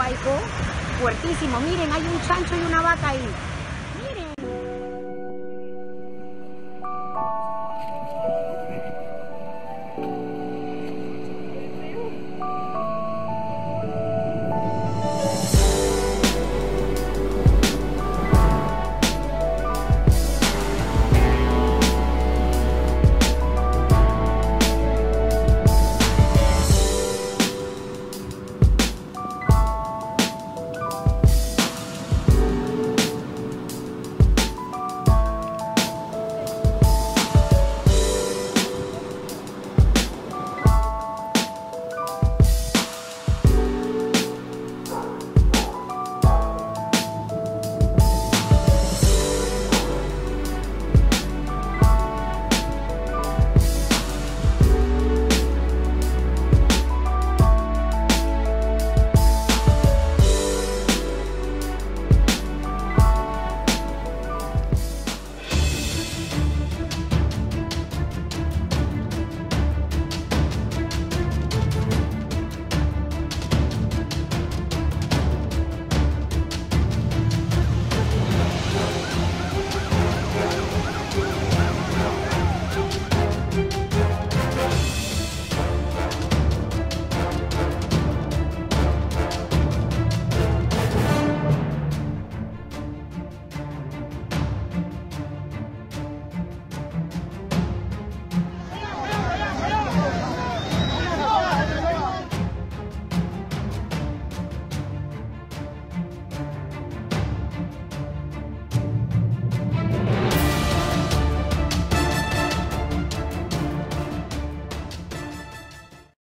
arcaico fuertísimo. Miren, hay un chancho y una vaca ahí.